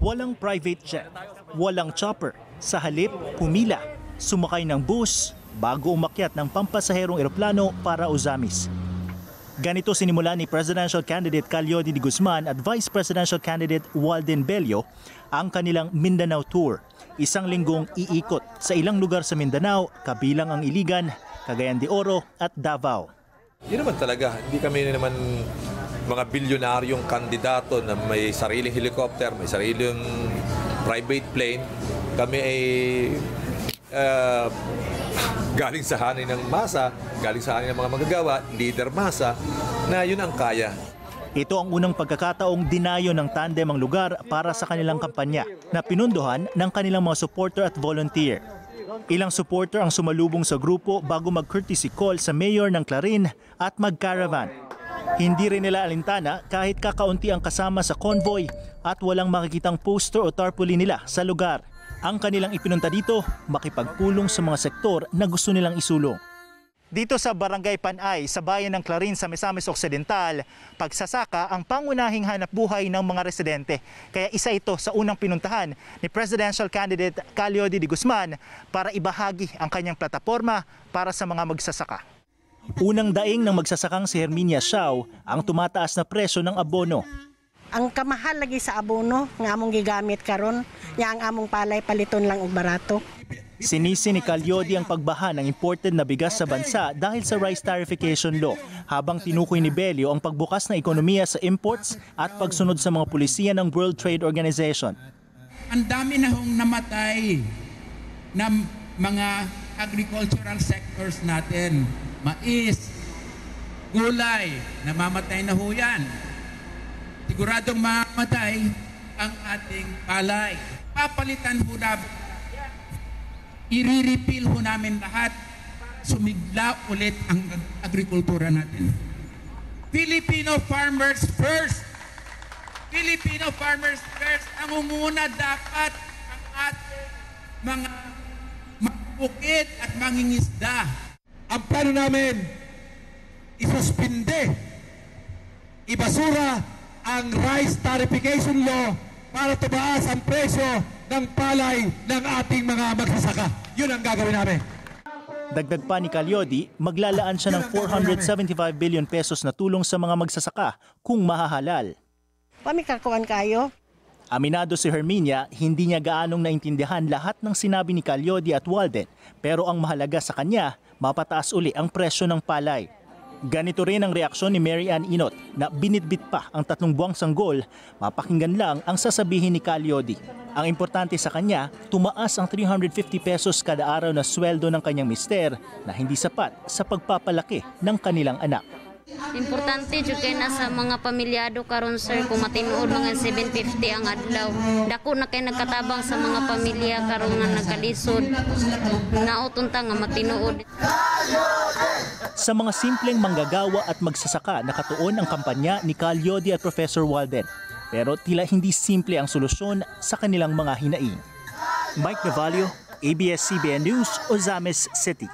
Walang private jet, walang chopper. Sa halip, pumila, sumakay ng bus bago umakyat ng pampasaherong eroplano para Ozamis. Ganito sinimula ni Presidential Candidate Calyodi de Guzman at Vice Presidential Candidate Walden Bello ang kanilang Mindanao Tour. Isang linggong iikot sa ilang lugar sa Mindanao, kabilang ang Iligan, Cagayan de Oro at Davao. Yun naman talaga, hindi kami naman mga bilyonaryong kandidato na may sariling helicopter, may sariling private plane. Kami ay uh, galing sa hanin ng masa, galing sa hanin ng mga magagawa, leader masa, na yun ang kaya. Ito ang unang pagkakataong dinayo ng tandem ang lugar para sa kanilang kampanya na pinunduhan ng kanilang mga supporter at volunteer. Ilang supporter ang sumalubong sa grupo bago mag-courtesy call sa mayor ng Clarin at mag-caravan. Hindi rin nila alintana kahit kakaunti ang kasama sa convoy at walang makikitang poster o tarpaulin nila sa lugar. Ang kanilang ipinunta dito, makipagpulong sa mga sektor na gusto nilang isulong. Dito sa Barangay Panay, sa bayan ng Clarin sa Misamis Occidental, pagsasaka ang pangunahing hanap buhay ng mga residente. Kaya isa ito sa unang pinuntahan ni Presidential Candidate Calyodi de Guzman para ibahagi ang kanyang plataforma para sa mga magsasaka. Unang daing ng magsasakang si Herminia Shaw ang tumataas na presyo ng abono. Ang kamahal lagi sa abono nga among gigamit karon, nya ang among palay paliton lang og barato. Sinisi ni Calyodi ang pagbaha ng imported na bigas sa bansa dahil sa rice tarification law, habang tinukoy ni Belio ang pagbukas ng ekonomiya sa imports at pagsunod sa mga pulisiya ng World Trade Organization. Ang dami na hong namatay na mga agricultural sectors natin. Mais, gulay, namamatay na ho yan. Siguradong mamamatay ang ating palay. Papalitan ho namin i-repeal ho namin lahat, sumigla ulit ang agrikultura natin. Filipino farmers first! Filipino farmers first! Nangunguna dapat ang ating mga bukid at mangingisda. Ang plano namin, isuspinde, ibasura ang rice tarification law para tumaas ang presyo ng palay ng ating mga magsasaka. Yun ang gagawin namin. Dagdag pa ni Calyodi, maglalaan siya ng 475 billion pesos na tulong sa mga magsasaka kung mahahalal. Pamikakuan kayo. Aminado si Herminia, hindi niya gaanong naintindihan lahat ng sinabi ni Calyodi at Walden, pero ang mahalaga sa kanya, mapataas uli ang presyo ng palay. Ganito rin ang reaksyon ni Mary Ann Inot na binitbit pa ang tatlong buwang sanggol, mapakinggan lang ang sasabihin ni Calyodi. Ang importante sa kanya, tumaas ang 350 pesos kada araw na sweldo ng kanyang mister na hindi sapat sa pagpapalaki ng kanilang anak. Importante jud kay nasa mga pamilyado karon sir kung matinuod mga 750 ang adlaw. Dako na kay nagkatabang sa mga pamilya karon nga nagkalisod. Nautunta nga matinuod. Sa mga simpleng manggagawa at magsasaka nakatuon ang kampanya ni Calyodi at Professor Walden. Pero tila hindi simple ang solusyon sa kanilang mga hinaing. Mike Navalio, ABS-CBN News, Ozames City.